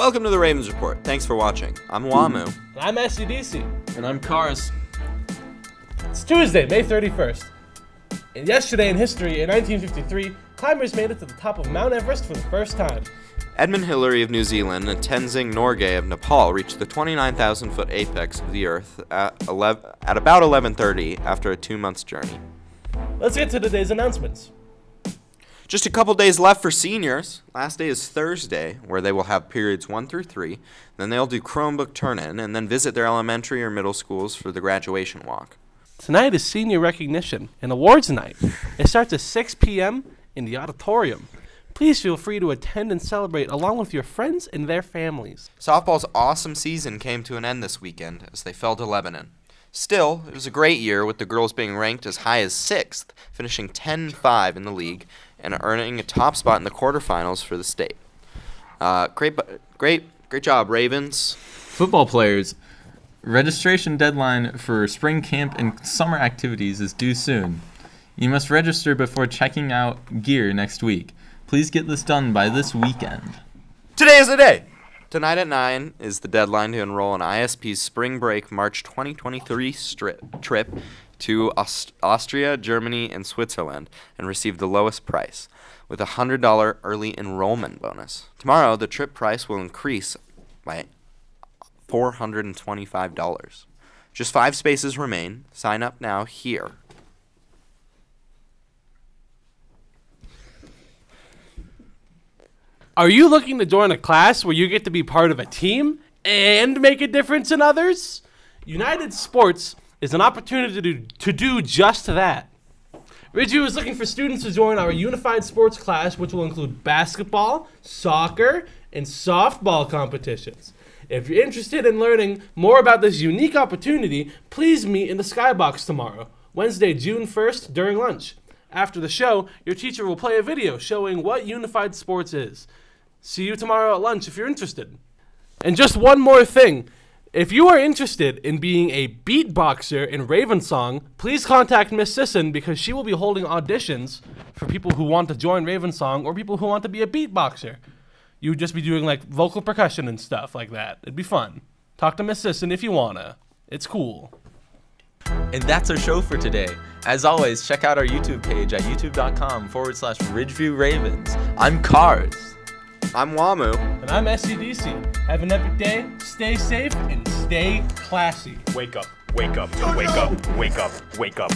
Welcome to the Ravens Report. Thanks for watching. I'm Wamu. I'm SUDC. And I'm Karis. It's Tuesday, May 31st. And yesterday in history, in 1953, climbers made it to the top of Mount Everest for the first time. Edmund Hillary of New Zealand and Tenzing Norgay of Nepal reached the 29,000 foot apex of the Earth at, 11, at about 11:30 after a two months journey. Let's get to today's announcements. Just a couple days left for seniors. Last day is Thursday, where they will have periods 1 through 3. Then they'll do Chromebook turn in and then visit their elementary or middle schools for the graduation walk. Tonight is senior recognition and awards night. It starts at 6 p.m. in the auditorium. Please feel free to attend and celebrate along with your friends and their families. Softball's awesome season came to an end this weekend as they fell to Lebanon. Still, it was a great year with the girls being ranked as high as 6th, finishing 10-5 in the league and earning a top spot in the quarterfinals for the state. Uh, great, great, great job, Ravens. Football players, registration deadline for spring camp and summer activities is due soon. You must register before checking out gear next week. Please get this done by this weekend. Today is the day. Tonight at 9 is the deadline to enroll in ISP's Spring Break March 2023 strip, trip to Aust- Austria, Germany, and Switzerland and receive the lowest price with a $100 early enrollment bonus. Tomorrow, the trip price will increase by $425. Just five spaces remain. Sign up now here. Are you looking to join a class where you get to be part of a team and make a difference in others? Unified Sports is an opportunity to do, to do just that. Ridgeview is looking for students to join our unified sports class, which will include basketball, soccer, and softball competitions. If you're interested in learning more about this unique opportunity, please meet in the Skybox tomorrow, Wednesday, June 1st, during lunch. After the show, your teacher will play a video showing what unified sports is. See you tomorrow at lunch if you're interested. And just one more thing. If you are interested in being a beatboxer in Raven Song, please contact Miss Sisson because she will be holding auditions for people who want to join Raven Song or people who want to be a beatboxer. You would just be doing like vocal percussion and stuff like that. It'd be fun. Talk to Miss Sisson if you wanna. It's cool. And that's our show for today. As always, check out our YouTube page at youtube.com forward slash Ridgeview Ravens. I'm Cars. I'm Wamu. And I'm SCDC. Have an epic day, stay safe, and stay classy. Wake up, wake up, wake up, wake up, wake up.